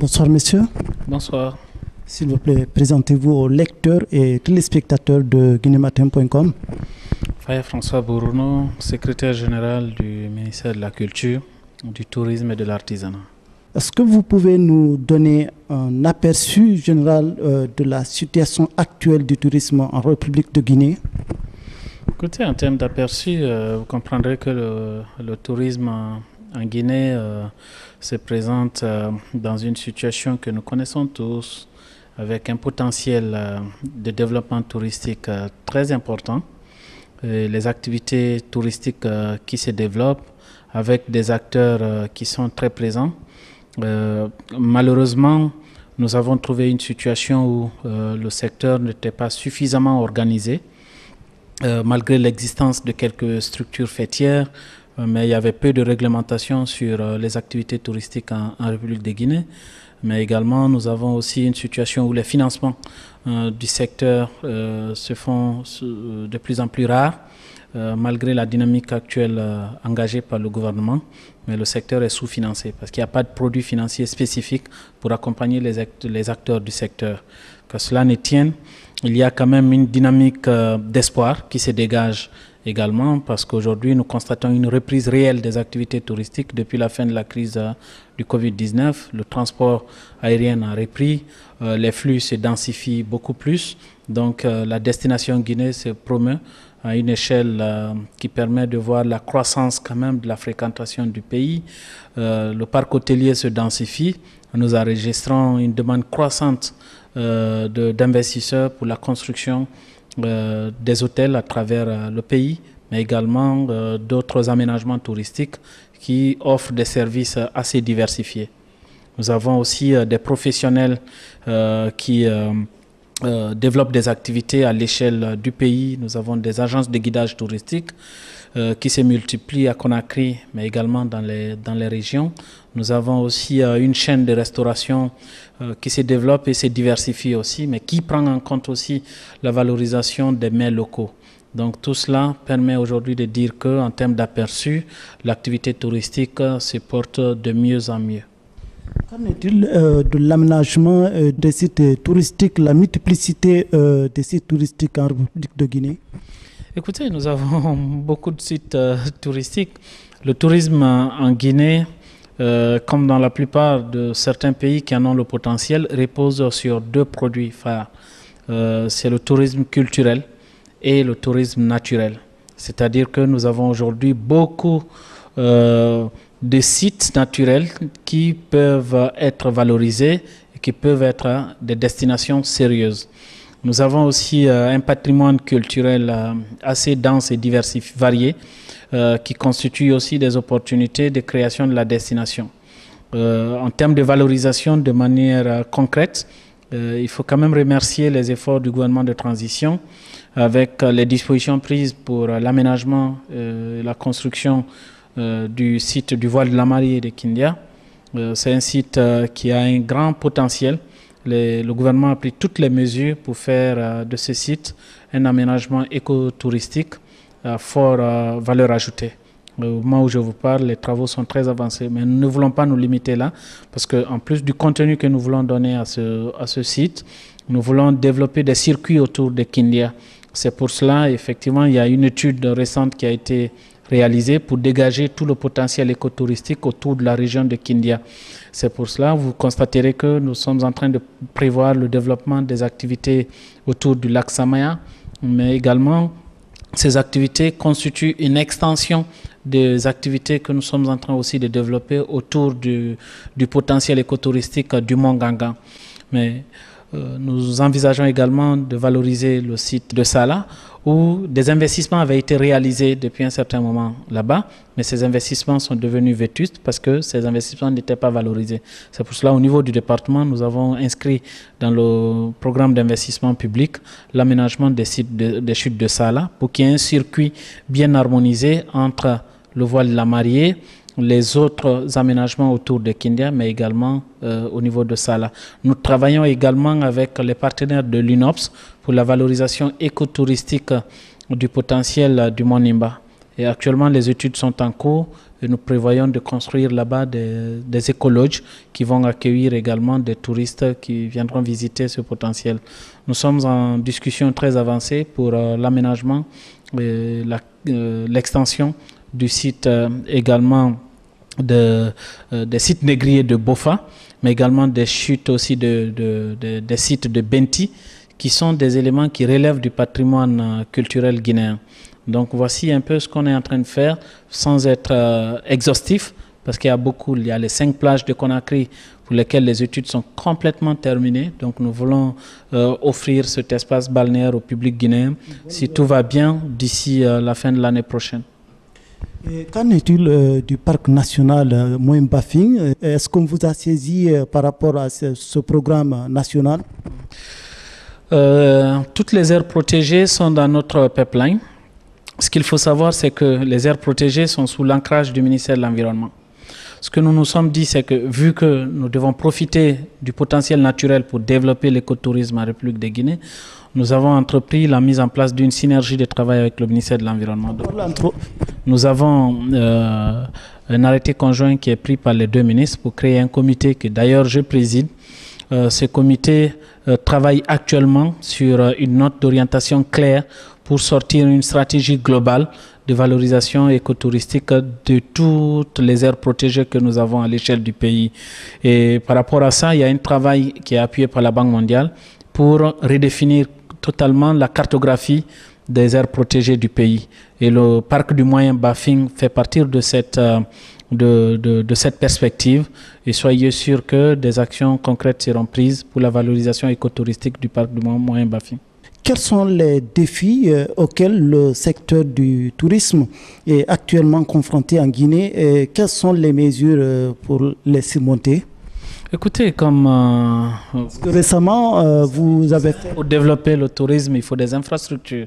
Bonsoir, messieurs. Bonsoir. S'il vous plaît, présentez-vous aux lecteurs et téléspectateurs de guinématin.com. Faya François Bourouno, secrétaire général du ministère de la Culture, du Tourisme et de l'Artisanat. Est-ce que vous pouvez nous donner un aperçu général euh, de la situation actuelle du tourisme en République de Guinée? Écoutez, en termes d'aperçu, euh, vous comprendrez que le, tourisme en, Guinée euh, se présente dans une situation que nous connaissons tous, avec un potentiel de développement touristique très important. les activités touristiques qui se développent avec des acteurs qui sont très présents. Euh, malheureusement, nous avons trouvé une situation où euh, le secteur n'était pas suffisamment organisé, euh, malgré l'existence de quelques structures fêtières, mais il y avait peu de réglementation sur les activités touristiques en, République de Guinée. Mais également, nous avons aussi une situation où les financements du secteur se font de plus en plus rares. Euh, malgré la dynamique actuelle euh, engagée par le gouvernement, mais le secteur est sous-financé parce qu'il n'y a pas de produits financiers spécifiques pour accompagner les, les acteurs du secteur. Que cela ne tienne, il y a quand même une dynamique euh, d'espoir qui se dégage également parce qu'aujourd'hui nous constatons une reprise réelle des activités touristiques depuis la fin de la crise du Covid-19. Le transport aérien a repris, les flux se densifient beaucoup plus, donc la destination Guinée se promeut à une échelle euh, qui permet de voir la croissance quand même de la fréquentation du pays. Euh, le parc hôtelier se densifie. Nous enregistrons une demande croissante euh, d'investisseurs pour la construction des hôtels à travers le pays, mais également d'autres aménagements touristiques qui offrent des services assez diversifiés. Nous avons aussi des professionnels qui euh, développe des activités à l'échelle du pays. Nous avons des agences de guidage touristique euh, qui se multiplient à Conakry, mais également dans les, dans les régions. Nous avons aussi euh, une chaîne de restauration qui se développe et se diversifie aussi, mais qui prend en compte aussi la valorisation des mets locaux. Donc tout cela permet aujourd'hui de dire qu'en termes d'aperçu, l'activité touristique se porte de mieux en mieux. Qu'en est-il euh, de l'aménagement euh, des sites touristiques, la multiplicité euh, des sites touristiques en République de Guinée? Écoutez, nous avons beaucoup de sites touristiques. Le tourisme en Guinée, comme dans la plupart de certains pays qui en ont le potentiel, repose sur deux produits phares. C'est le tourisme culturel et le tourisme naturel. C'est-à-dire que nous avons aujourd'hui beaucoup des sites naturels qui peuvent être valorisés et qui peuvent être des destinations sérieuses. Nous avons aussi euh, un patrimoine culturel euh, assez dense et diversifié, varié, euh, qui constitue aussi des opportunités de création de la destination. en termes de valorisation de manière concrète, il faut quand même remercier les efforts du gouvernement de transition avec les dispositions prises pour l'aménagement et la construction du site du voile de la Marie de Kindia. C'est un site qui a un grand potentiel. Le gouvernement a pris toutes les mesures pour faire de ce site un aménagement écotouristique à fort valeur ajoutée. Au moment où je vous parle, les travaux sont très avancés, mais nous ne voulons pas nous limiter là, parce qu'en plus du contenu que nous voulons donner à ce, à ce site, nous voulons développer des circuits autour de Kindia. C'est pour cela, effectivement, il y a une étude récente qui a été réalisé pour dégager tout le potentiel écotouristique autour de la région de Kindia. C'est pour cela que vous constaterez que nous sommes en train de prévoir le développement des activités autour du lac Samaya, mais également ces activités constituent une extension des activités que nous sommes en train aussi de développer autour du, du potentiel écotouristique du Mont Ganga. Mais euh, nous envisageons également de valoriser le site de Sala où des investissements avaient été réalisés depuis un certain moment là-bas, mais ces investissements sont devenus vétustes parce que ces investissements n'étaient pas valorisés. C'est pour cela, au niveau du département, nous avons inscrit dans le programme d'investissement public l'aménagement des des chutes de Sala pour qu'il y ait un circuit bien harmonisé entre le voile de la mariée, les autres aménagements autour de Kindia, mais également euh, au niveau de Sala. Nous travaillons également avec les partenaires de l'UNOPS pour la valorisation écotouristique du potentiel du Mont Nimba. Et actuellement, les études sont en cours et nous prévoyons de construire là-bas des, des écologes qui vont accueillir également des touristes qui viendront visiter ce potentiel. Nous sommes en discussion très avancée pour l'aménagement et l'extension du site également de, des sites négriers de Bofa, mais également des chutes aussi de, de, des sites de Benti, qui sont des éléments qui relèvent du patrimoine culturel guinéen. Donc voici un peu ce qu'on est en train de faire sans être euh, exhaustif, parce qu'il y a beaucoup, il y a les cinq plages de Conakry pour lesquelles les études sont complètement terminées. Donc nous voulons euh, offrir cet espace balnéaire au public guinéen, si tout va bien, d'ici euh, la fin de l'année prochaine. Qu'en est-il du parc national euh, Bafing Est-ce qu'on vous a saisi par rapport à ce, programme national? Toutes les aires protégées sont dans notre pipeline. Ce qu'il faut savoir, c'est que les aires protégées sont sous l'ancrage du ministère de l'Environnement. Ce que nous nous sommes dit, c'est que vu que nous devons profiter du potentiel naturel pour développer l'écotourisme en République de Guinée, nous avons entrepris la mise en place d'une synergie de travail avec le ministère de l'Environnement. Nous avons euh, un arrêté conjoint qui est pris par les deux ministres pour créer un comité que d'ailleurs je préside. Euh, ce comité euh, travaille actuellement sur une note d'orientation claire pour sortir une stratégie globale de valorisation écotouristique de toutes les aires protégées que nous avons à l'échelle du pays. Et par rapport à ça, il y a un travail qui est appuyé par la Banque mondiale pour redéfinir totalement la cartographie des aires protégées du pays. Et le parc du Moyen Baffing fait cette, euh, de, cette perspective. Et soyez sûrs que des actions concrètes seront prises pour la valorisation écotouristique du parc du Moyen Baffing. Quels sont les défis euh, auxquels le secteur du tourisme est actuellement confronté en Guinée et quelles sont les mesures euh, pour les surmonter? Écoutez, comme euh, récemment vous avez fait... Pour développer le tourisme, il faut des infrastructures.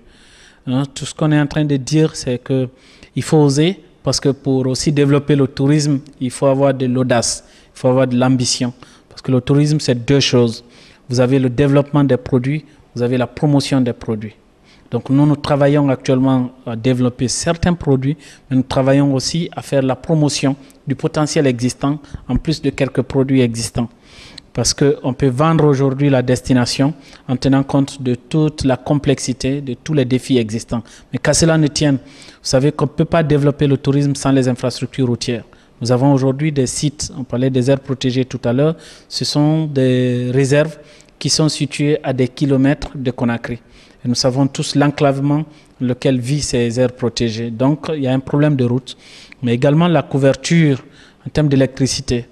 Hein. Tout ce qu'on est en train de dire, c'est que il faut oser parce que pour aussi développer le tourisme, il faut avoir de l'audace, il faut avoir de l'ambition. Parce que le tourisme, c'est deux choses. Vous avez le développement des produits, vous avez la promotion des produits. Donc nous, nous travaillons actuellement à développer certains produits, mais nous travaillons aussi à faire la promotion du potentiel existant, en plus de quelques produits existants. Parce qu'on peut vendre aujourd'hui la destination en tenant compte de toute la complexité, de tous les défis existants. Mais qu'à cela ne tienne, vous savez qu'on ne peut pas développer le tourisme sans les infrastructures routières. Nous avons aujourd'hui des sites, on parlait des aires protégées tout à l'heure, ce sont des réserves qui sont situés à des kilomètres de Conakry. Et nous savons tous l'enclavement lequel vit ces aires protégées. Donc il y a un problème de route, mais également la couverture en termes d'électricité.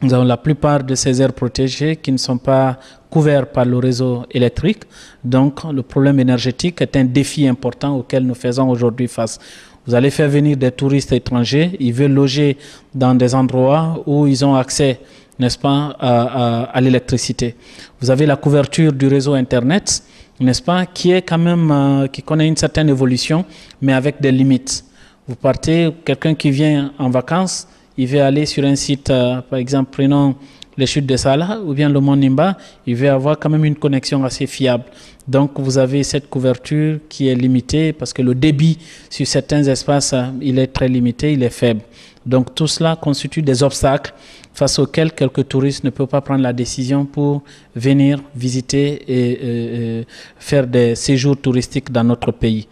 Nous avons la plupart de ces aires protégées qui ne sont pas couvertes par le réseau électrique. Donc le problème énergétique est un défi important auquel nous faisons aujourd'hui face. Vous allez faire venir des touristes étrangers, ils veulent loger dans des endroits où ils ont accès n'est-ce pas, à, l'électricité. Vous avez la couverture du réseau Internet, n'est-ce pas, qui est quand même, euh, qui connaît une certaine évolution, mais avec des limites. Vous partez, quelqu'un qui vient en vacances, il veut aller sur un site, euh, par exemple, prenons les chutes de Salah ou bien le Mont Nimba, il veut avoir quand même une connexion assez fiable. Donc vous avez cette couverture qui est limitée parce que le débit sur certains espaces, euh, il est très limité, il est faible. Donc tout cela constitue des obstacles face auxquels quelques touristes ne peuvent pas prendre la décision pour venir visiter et, faire des séjours touristiques dans notre pays.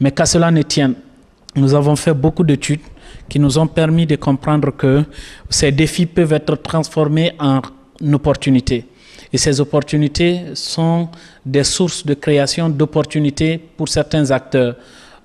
Mais qu'à cela ne tienne, nous avons fait beaucoup d'études qui nous ont permis de comprendre que ces défis peuvent être transformés en opportunités. Et ces opportunités sont des sources de création d'opportunités pour certains acteurs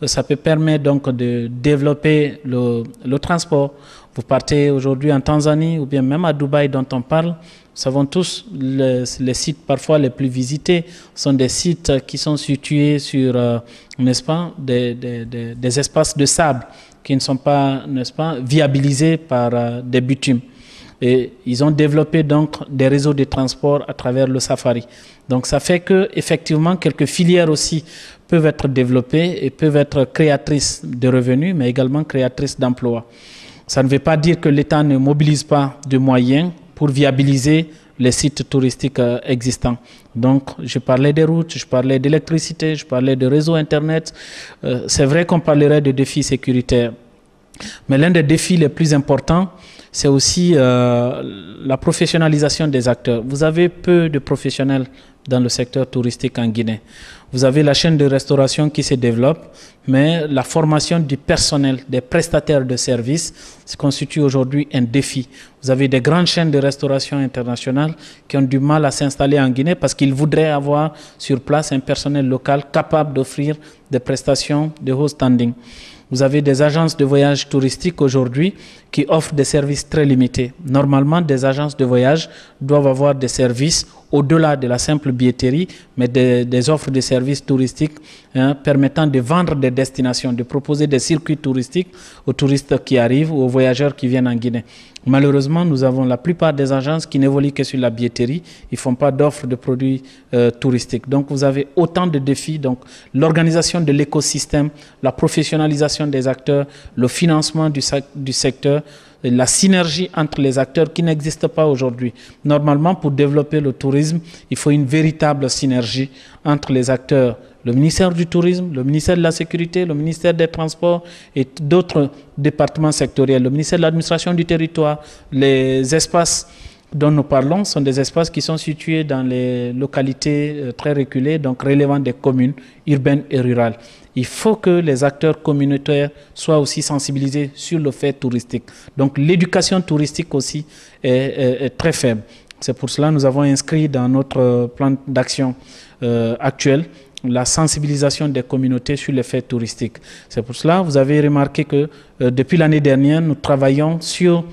ça peut permettre donc de développer le, le transport. Vous partez aujourd'hui en Tanzanie ou bien même à Dubaï dont on parle. Nous savons tous, les, les sites parfois les plus visités sont des sites qui sont situés sur, euh, n'est-ce pas, des, espaces de sable qui ne sont pas, n'est-ce pas, viabilisés par euh, des bitumes. Et ils ont développé donc des réseaux de transport à travers le safari. Donc ça fait que effectivement quelques filières aussi peuvent être développées et peuvent être créatrices de revenus, mais également créatrices d'emplois. Ça ne veut pas dire que l'État ne mobilise pas de moyens pour viabiliser les sites touristiques euh, existants. Donc, je parlais des routes, je parlais d'électricité, je parlais de réseau Internet. Euh, c'est vrai qu'on parlerait de défis sécuritaires, Mais l'un des défis les plus importants, c'est aussi euh, la professionnalisation des acteurs. Vous avez peu de professionnels dans le secteur touristique en Guinée. Vous avez la chaîne de restauration qui se développe, mais la formation du personnel, des prestataires de services, constitue aujourd'hui un défi. Vous avez des grandes chaînes de restauration internationales qui ont du mal à s'installer en Guinée parce qu'ils voudraient avoir sur place un personnel local capable d'offrir des prestations de haut standing. Vous avez des agences de voyage touristique aujourd'hui qui offrent des services très limités. Normalement, des agences de voyage doivent avoir des services au-delà de la simple billetterie, mais des, offres de services touristiques hein, permettant de vendre des destinations, de proposer des circuits touristiques aux touristes qui arrivent ou aux voyageurs qui viennent en Guinée. Malheureusement, nous avons la plupart des agences qui n'évoluent que sur la billetterie. Ils ne font pas d'offres de produits euh, touristiques. Donc, vous avez autant de défis. Donc, l'organisation de l'écosystème, la professionnalisation des acteurs, le financement du, du secteur, la synergie entre les acteurs qui n'existe pas aujourd'hui. Normalement, pour développer le tourisme, il faut une véritable synergie entre les acteurs le ministère du Tourisme, le ministère de la Sécurité, le ministère des Transports et d'autres départements sectoriels, le ministère de l'Administration du Territoire, les espaces dont nous parlons sont des espaces qui sont situés dans les localités euh, très reculées, donc relevant des communes urbaines et rurales. Il faut que les acteurs communautaires soient aussi sensibilisés sur le fait touristique. Donc l'éducation touristique aussi est, très faible. C'est pour cela que nous avons inscrit dans notre plan d'action euh, actuel la sensibilisation des communautés sur les faits touristiques. C'est pour cela que vous avez remarqué que euh, depuis l'année dernière, nous travaillons sur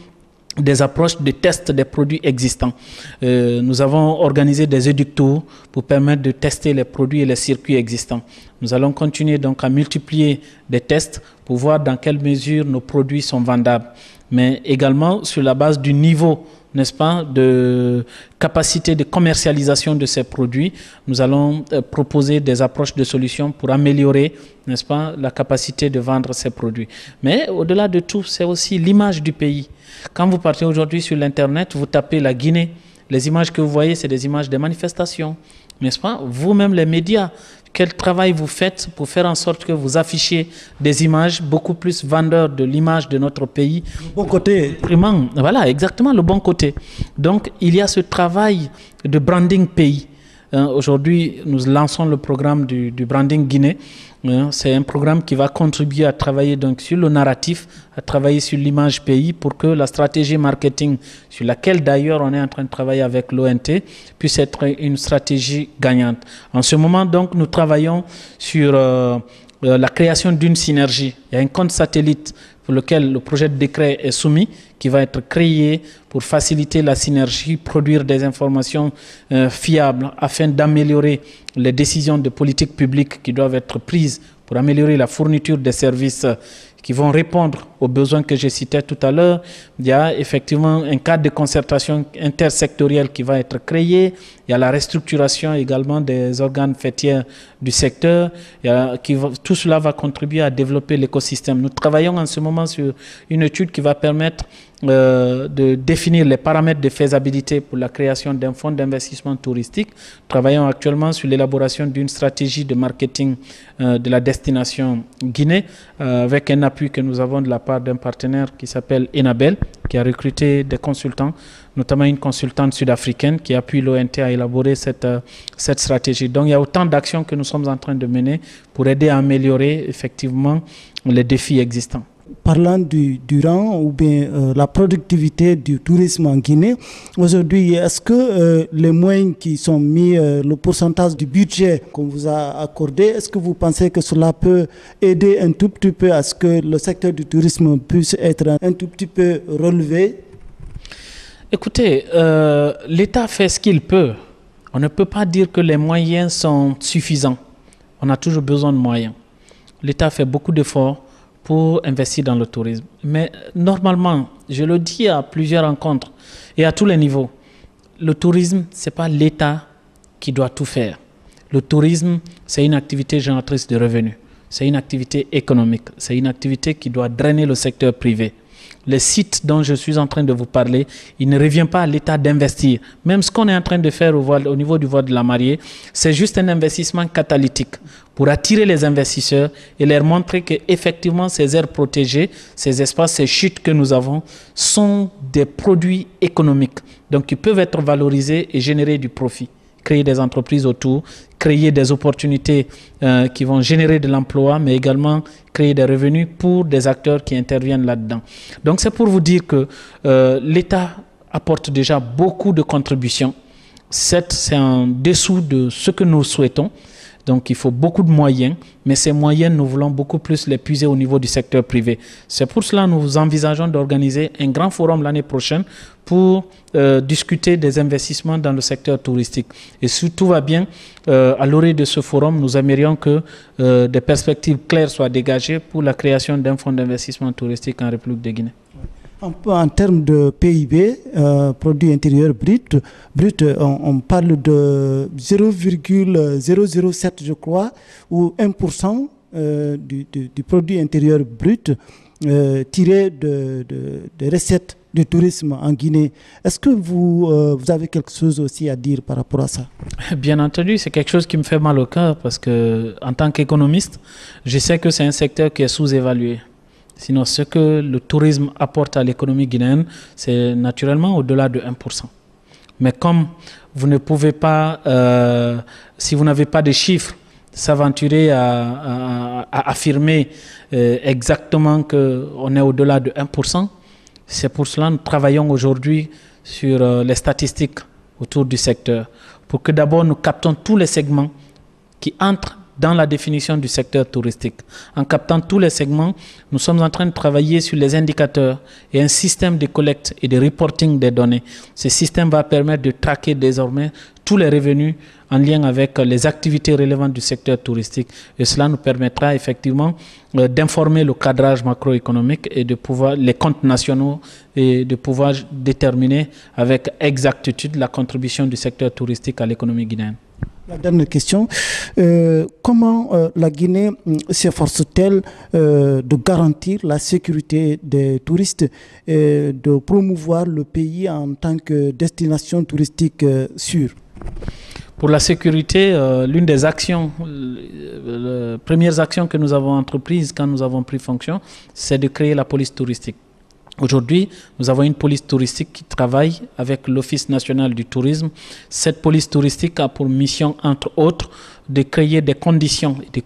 des approches de test des produits existants. Euh, nous avons organisé des éductours pour permettre de tester les produits et les circuits existants. Nous allons continuer donc à multiplier des tests pour voir dans quelle mesure nos produits sont vendables, mais également sur la base du niveau n'est-ce pas, de capacité de commercialisation de ces produits. Nous allons euh, proposer des approches de solutions pour améliorer, n'est-ce pas, la capacité de vendre ces produits. Mais au-delà de tout, c'est aussi l'image du pays. Quand vous partez aujourd'hui sur l'Internet, vous tapez la Guinée, les images que vous voyez, c'est des images des manifestations, n'est-ce pas? Vous-même, les médias, quel travail vous faites pour faire en sorte que vous affichiez des images beaucoup plus vendeurs de l'image de notre pays Le bon côté. Voilà, exactement le bon côté. Donc, il y a ce travail de branding pays. Hein, aujourd'hui, nous lançons le programme du, branding Guinée Hein, c'est un programme qui va contribuer à travailler donc sur le narratif, à travailler sur l'image pays pour que la stratégie marketing, sur laquelle d'ailleurs on est en train de travailler avec l'ONT, puisse être une stratégie gagnante. En ce moment donc, nous travaillons sur euh, euh, la création d'une synergie. Il y a un compte satellite pour lequel le projet de décret est soumis, qui va être créé pour faciliter la synergie, produire des informations euh, fiables afin d'améliorer les décisions de politique publique qui doivent être prises pour améliorer la fourniture des services qui vont répondre aux besoins que je citais tout à l'heure. Il y a effectivement un cadre de concertation intersectoriel qui va être créé. Il y a la restructuration également des organes fêtiers du secteur. tout cela va contribuer à développer l'écosystème. Nous travaillons en ce moment sur une étude qui va permettre euh, de définir les paramètres de faisabilité pour la création d'un fonds d'investissement touristique. Travaillons actuellement sur l'élaboration d'une stratégie de marketing euh, de la destination Guinée euh, avec un appui que nous avons de la part d'un partenaire qui s'appelle Enabel, qui a recruté des consultants, notamment une consultante sud-africaine qui appuie l'ONT à élaborer cette stratégie. Donc il y a autant d'actions que nous sommes en train de mener pour aider à améliorer effectivement les défis existants parlant du, rang ou bien euh, la productivité du tourisme en Guinée, aujourd'hui, est-ce que euh, les moyens qui sont mis, euh, le pourcentage du budget qu'on vous a accordé, est-ce que vous pensez que cela peut aider un tout petit peu à ce que le secteur du tourisme puisse être un tout petit peu relevé? Écoutez, l'État fait ce qu'il peut. On ne peut pas dire que les moyens sont suffisants. On a toujours besoin de moyens. L'État fait beaucoup d'efforts pour investir dans le tourisme. Mais normalement, je le dis à plusieurs rencontres et à tous les niveaux, le tourisme, ce n'est pas l'État qui doit tout faire. Le tourisme, c'est une activité génératrice de revenus. C'est une activité économique. C'est une activité qui doit drainer le secteur privé. Les sites dont je suis en train de vous parler, il ne revient pas à l'État d'investir. Même ce qu'on est en train de faire au, au niveau du voie de la mariée, c'est juste un investissement catalytique pour attirer les investisseurs et leur montrer que effectivement ces aires protégées, ces espaces, ces chutes que nous avons sont des produits économiques. Donc ils peuvent être valorisés et générer du profit créer des entreprises autour, créer des opportunités euh, qui vont générer de l'emploi, mais également créer des revenus pour des acteurs qui interviennent là-dedans. Donc c'est pour vous dire que euh, l'État apporte déjà beaucoup de contributions. C'est en dessous de ce que nous souhaitons. Donc il faut beaucoup de moyens, mais ces moyens, nous voulons beaucoup plus les puiser au niveau du secteur privé. C'est pour cela que nous envisageons d'organiser un grand forum l'année prochaine pour euh, discuter des investissements dans le secteur touristique. Et si tout va bien, euh, à l'orée de ce forum, nous aimerions que euh, des perspectives claires soient dégagées pour la création d'un fonds d'investissement touristique en République de Guinée. En, termes de PIB, euh, produit intérieur brut, brut on, on parle de 0,007, je crois, ou 1% euh, du, du, du, produit intérieur brut euh, tiré de, de, de, recettes du tourisme en Guinée. Est-ce que vous, euh, vous avez quelque chose aussi à dire par rapport à ça? Bien entendu, c'est quelque chose qui me fait mal au cœur parce que, en tant qu'économiste, je sais que c'est un secteur qui est sous-évalué. Sinon, ce que le tourisme apporte à l'économie guinéenne, c'est naturellement au-delà de 1%. Mais comme vous ne pouvez pas, euh, si vous n'avez pas de chiffres, s'aventurer à, affirmer euh, exactement qu'on est au-delà de 1%, c'est pour cela que nous travaillons aujourd'hui sur euh, les statistiques autour du secteur, pour que d'abord nous captons tous les segments qui entrent dans la définition du secteur touristique. En captant tous les segments, nous sommes en train de travailler sur les indicateurs et un système de collecte et de reporting des données. Ce système va permettre de traquer désormais tous les revenus en lien avec les activités relevantes du secteur touristique. Et cela nous permettra effectivement euh, d'informer le cadrage macroéconomique et de pouvoir, les comptes nationaux, et de pouvoir déterminer avec exactitude la contribution du secteur touristique à l'économie guinéenne. La dernière question, euh, comment euh, la Guinée s'efforce-t-elle euh, de garantir la sécurité des touristes et de promouvoir le pays en tant que destination touristique sûre? Pour la sécurité, l'une des actions, les premières actions que nous avons entreprises quand nous avons pris fonction, c'est de créer la police touristique. Aujourd'hui, nous avons une police touristique qui travaille avec l'Office national du tourisme. Cette police touristique a pour mission, entre autres, de créer des conditions de,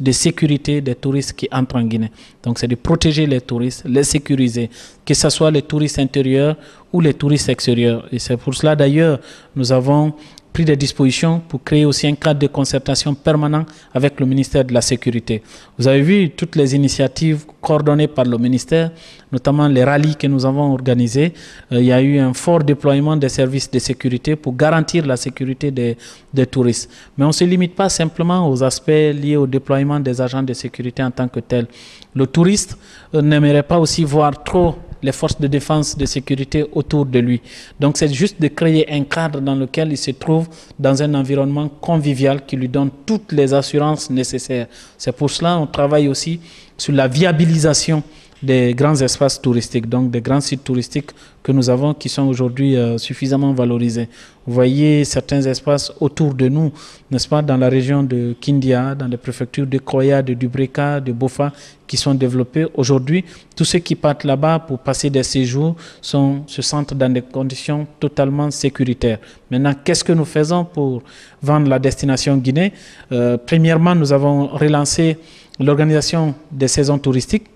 de, sécurité des touristes qui entrent en Guinée. Donc, c'est de protéger les touristes, les sécuriser, que ce soit les touristes intérieurs ou les touristes extérieurs. Et c'est pour cela, d'ailleurs, nous avons pris des dispositions pour créer aussi un cadre de concertation permanent avec le ministère de la Sécurité. Vous avez vu toutes les initiatives coordonnées par le ministère, notamment les rallyes que nous avons organisés. Euh, il y a eu un fort déploiement des services de sécurité pour garantir la sécurité des, des touristes. Mais on ne se limite pas simplement aux aspects liés au déploiement des agents de sécurité en tant que tel. Le touriste euh, n'aimerait pas aussi voir trop les forces de défense, de sécurité autour de lui. Donc c'est juste de créer un cadre dans lequel il se trouve dans un environnement convivial qui lui donne toutes les assurances nécessaires. C'est pour cela qu'on travaille aussi sur la viabilisation des grands espaces touristiques, donc des grands sites touristiques que nous avons qui sont aujourd'hui euh, suffisamment valorisés. Vous voyez certains espaces autour de nous, n'est-ce pas, dans la région de Kindia, dans les préfectures de Koya, de Dubreka, de Bofa, qui sont développés. Aujourd'hui, tous ceux qui partent là-bas pour passer des séjours se sentent dans des conditions totalement sécuritaires. Maintenant, qu'est-ce que nous faisons pour vendre la destination Guinée? Euh, Premièrement, nous avons relancé l'organisation des saisons touristiques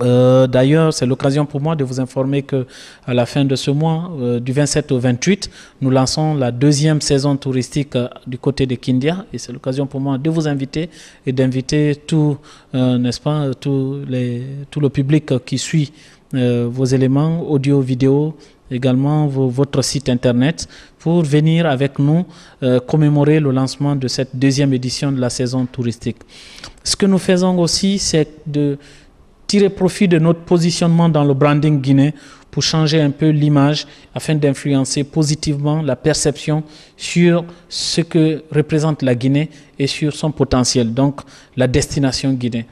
euh, D'ailleurs, c'est l'occasion pour moi de vous informer que à la fin de ce mois, euh, du 27 au 28, nous lançons la deuxième saison touristique euh, du côté de Kindia, et c'est l'occasion pour moi de vous inviter et d'inviter tout, n'est-ce pas, tout, le public qui suit vos éléments audio, vidéo, également votre site internet pour venir avec nous commémorer le lancement de cette deuxième édition de la saison touristique. Ce que nous faisons aussi, c'est de tirer profit de notre positionnement dans le branding guinéen pour changer un peu l'image afin d'influencer positivement la perception sur ce que représente la Guinée et sur son potentiel, donc la destination Guinée.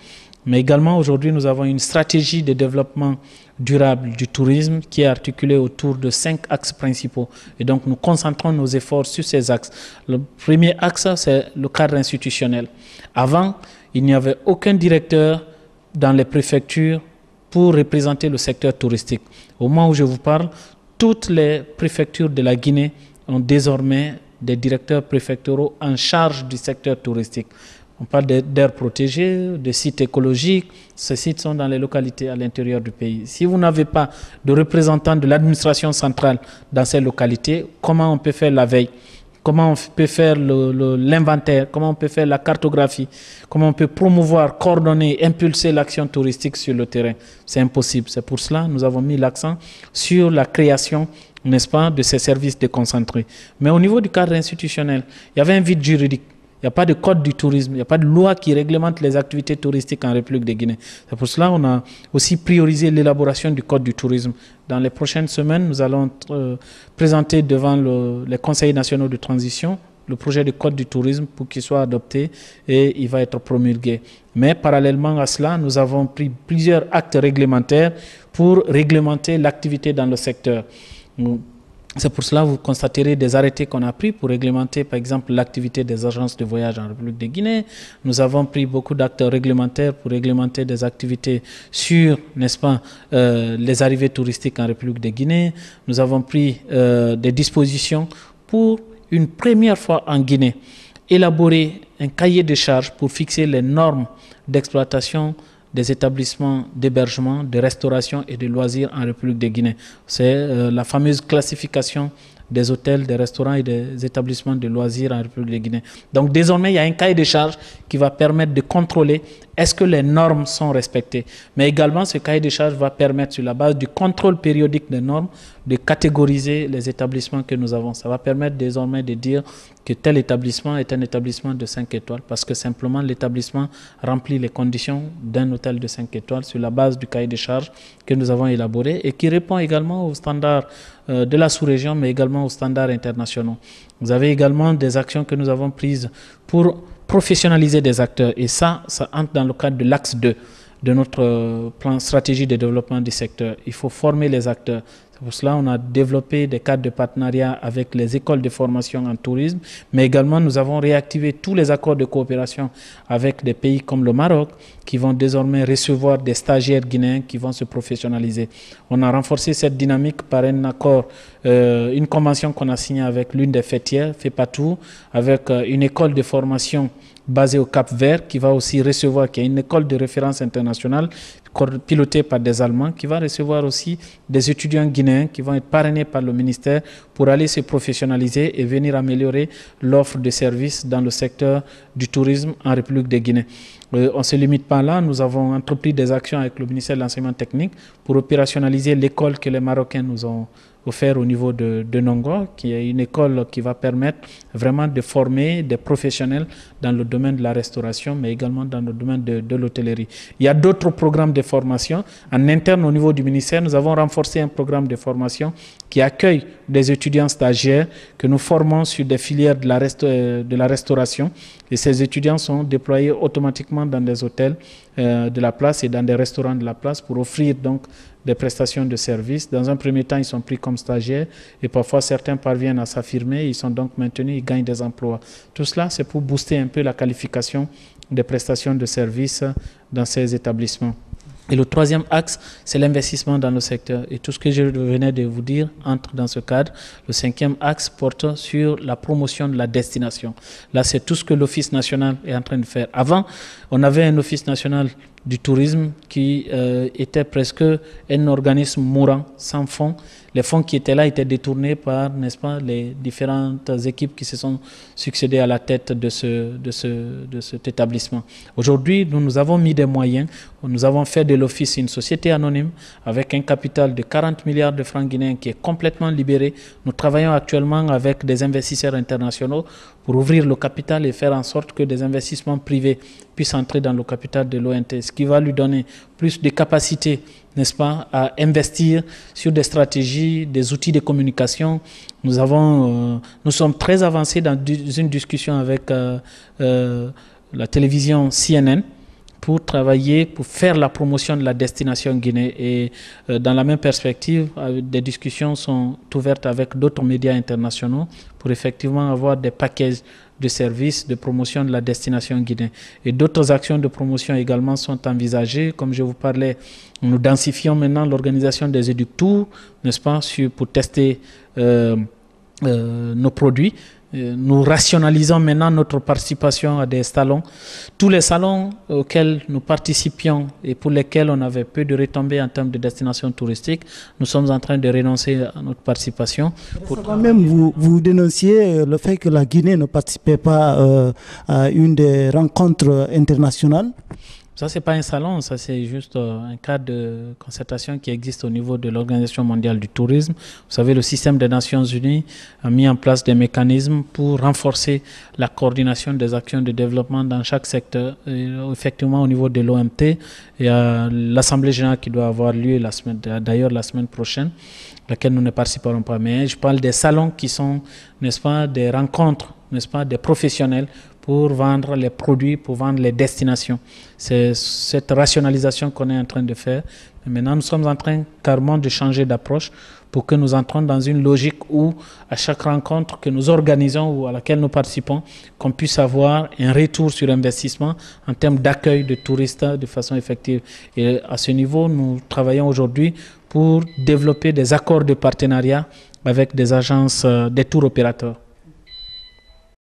Mais également, aujourd'hui, nous avons une stratégie de développement durable du tourisme qui est articulée autour de cinq axes principaux. Et donc, nous concentrons nos efforts sur ces axes. Le premier axe, c'est le cadre institutionnel. Avant, il n'y avait aucun directeur dans les préfectures pour représenter le secteur touristique. Au moment où je vous parle, toutes les préfectures de la Guinée ont désormais des directeurs préfectoraux en charge du secteur touristique. On parle d'aires protégées, de sites écologiques. Ces sites sont dans les localités à l'intérieur du pays. Si vous n'avez pas de représentants de l'administration centrale dans ces localités, comment on peut faire la veille? Comment on peut faire l'inventaire Comment on peut faire la cartographie Comment on peut promouvoir, coordonner, impulser l'action touristique sur le terrain C'est impossible. C'est pour cela que nous avons mis l'accent sur la création n'est-ce pas, de ces services déconcentrés. Mais au niveau du cadre institutionnel, il y avait un vide juridique. Il n'y a pas de code du tourisme, il n'y a pas de loi qui réglemente les activités touristiques en République de Guinée. C'est pour cela qu'on a aussi priorisé l'élaboration du code du tourisme. Dans les prochaines semaines, nous allons euh, présenter devant les conseils nationaux de transition le projet de code du tourisme pour qu'il soit adopté et il va être promulgué. Mais parallèlement à cela, nous avons pris plusieurs actes réglementaires pour réglementer l'activité dans le secteur. C'est pour cela que vous constaterez des arrêtés qu'on a pris pour réglementer, par exemple, l'activité des agences de voyage en République de Guinée. Nous avons pris beaucoup d'actes réglementaires pour réglementer des activités sur, n'est-ce pas, euh, les arrivées touristiques en République de Guinée. Nous avons pris euh, des dispositions pour, une première fois en Guinée, élaborer un cahier de charges pour fixer les normes d'exploitation des établissements d'hébergement, de restauration et de loisirs en République de Guinée. C'est euh, la fameuse classification des hôtels, des restaurants et des établissements de loisirs en République de Guinée. Donc désormais, il y a un cahier de charges qui va permettre de contrôler est-ce que les normes sont respectées? Mais également, ce cahier de charges va permettre, sur la base du contrôle périodique des normes, de catégoriser les établissements que nous avons. Ça va permettre désormais de dire que tel établissement est un établissement de 5 étoiles parce que simplement l'établissement remplit les conditions d'un hôtel de 5 étoiles sur la base du cahier de charges que nous avons élaboré et qui répond également aux standards euh, de la sous-région mais également aux standards internationaux. Vous avez également des actions que nous avons prises pour professionnaliser des acteurs. Et ça, ça entre dans le cadre de l'axe 2 de notre euh, plan stratégie de développement du secteur. Il faut former les acteurs. C'est pour cela qu'on a développé des cadres de partenariat avec les écoles de formation en tourisme, mais également nous avons réactivé tous les accords de coopération avec des pays comme le Maroc, qui vont désormais recevoir des stagiaires guinéens qui vont se professionnaliser. On a renforcé cette dynamique par un accord, euh, une convention qu'on a signée avec l'une des fêtières, FEPATOU, avec euh, une école de formation basée au Cap Vert, qui va aussi recevoir, qui est une école de référence internationale pilotée par des Allemands, qui va recevoir aussi des étudiants guinéens qui vont être parrainés par le ministère pour aller se professionnaliser et venir améliorer l'offre de services dans le secteur du tourisme en République de Guinée. Euh, on ne se limite pas là, nous avons entrepris des actions avec le ministère de l'enseignement technique pour opérationnaliser l'école que les Marocains nous ont offert au niveau de, de Nongo, qui est une école qui va permettre vraiment de former des professionnels dans le domaine de la restauration, mais également dans le domaine de, l'hôtellerie. Il y a d'autres programmes de formation. En interne, au niveau du ministère, nous avons renforcé un programme de formation qui accueille des étudiants stagiaires que nous formons sur des filières de la, euh, restauration. Et ces étudiants sont déployés automatiquement dans des hôtels euh, de la place et dans des restaurants de la place pour offrir donc des prestations de services. Dans un premier temps, ils sont pris comme stagiaires et parfois certains parviennent à s'affirmer, ils sont donc maintenus, ils gagnent des emplois. Tout cela, c'est pour booster un peu la qualification des prestations de services dans ces établissements. Et le troisième axe, c'est l'investissement dans le secteur. Et tout ce que je venais de vous dire entre dans ce cadre. Le cinquième axe porte sur la promotion de la destination. Là, c'est tout ce que l'Office national est en train de faire. Avant, on avait un Office national du tourisme qui euh, était presque un organisme mourant, sans fonds. Les fonds qui étaient là étaient détournés par, n'est-ce pas, les différentes équipes qui se sont succédées à la tête de, ce, de, ce, de cet établissement. Aujourd'hui, nous, nous avons mis des moyens. Nous avons fait de l'Office une société anonyme avec un capital de 40 milliards de francs guinéens qui est complètement libéré. Nous travaillons actuellement avec des investisseurs internationaux pour ouvrir le capital et faire en sorte que des investissements privés puissent entrer dans le capital de l'ONT, ce qui va lui donner plus de capacités, n'est-ce pas, à investir sur des stratégies, des outils de communication. Nous, avons, euh, nous sommes très avancés dans une discussion avec euh, euh, la télévision CNN pour travailler, pour faire la promotion de la destination Guinée. Et euh, dans la même perspective, euh, des discussions sont ouvertes avec d'autres médias internationaux pour effectivement avoir des paquets de services de promotion de la destination Guinée. Et d'autres actions de promotion également sont envisagées. Comme je vous parlais, nous densifions maintenant l'organisation des éductours, n'est-ce pas, pour tester euh, nos produits. Euh, nous rationalisons maintenant notre participation à des salons. Tous les salons auxquels nous participions et pour lesquels on avait peu de retombées en termes de destination touristique, nous sommes en train de renoncer à notre participation. Pour... même, vous, vous dénonciez le fait que la Guinée ne participait pas euh, à une des rencontres internationales ça, ce n'est pas un salon, ça, c'est juste euh, un cadre de concertation qui existe au niveau de l'Organisation mondiale du tourisme. Vous savez, le système des Nations unies a mis en place des mécanismes pour renforcer la coordination des actions de développement dans chaque secteur. effectivement, au niveau de l'OMT, il y a l'Assemblée générale qui doit avoir lieu d'ailleurs la semaine prochaine, laquelle nous ne participerons pas. Mais je parle des salons qui sont, n'est-ce pas, des rencontres, n'est-ce pas, des professionnels pour vendre les produits, pour vendre les destinations. C'est cette rationalisation qu'on est en train de faire. maintenant, nous sommes en train carrément de changer d'approche pour que nous entrons dans une logique où, à chaque rencontre que nous organisons ou à laquelle nous participons, qu'on puisse avoir un retour sur investissement en termes d'accueil de touristes de façon effective. Et à ce niveau, nous travaillons aujourd'hui pour développer des accords de partenariat avec des agences, euh, des tours opérateurs.